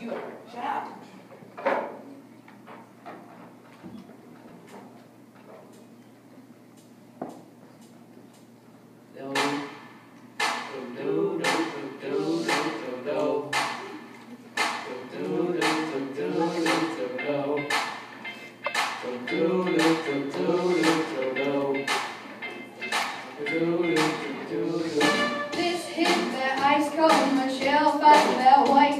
You. This hit that ice cold Michelle for that white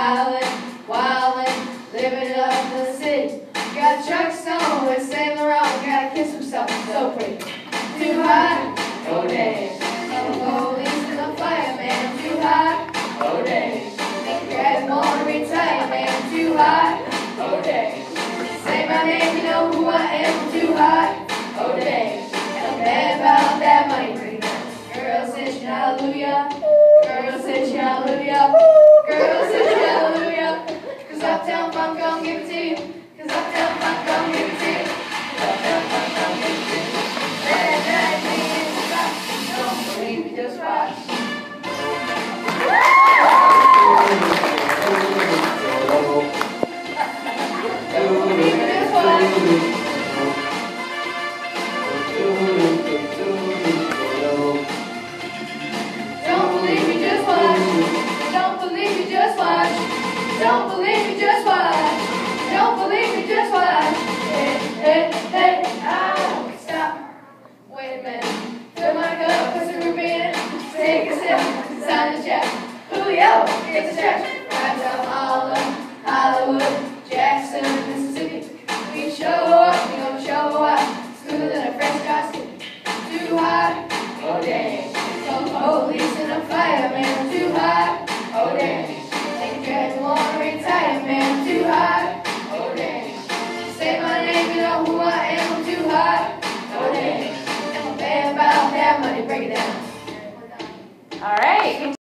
Styling, wildin', living up the city. Got Chucks on with Saint Laurent, gotta kiss himself, so pretty. Too hot, oh dang. The police and the fireman, too hot, oh dang. Think guys wanna retire, man, too hot, oh dang. Say my name, you know who I am, too hot, oh dang. And I'm mad about that money. Girl, sit hallelujah. Girl, sit hallelujah. Watch. Don't believe me, just watch. Don't believe me, just watch. Hey, hey, hey, ah, stop. Wait a minute. Fill my cup, put some ruby in. Take a sip, sign the check. Julio, get the check. Right down Harlem, Hollywood, know who I am, too hot, I'm bad about that money, break it down. All right.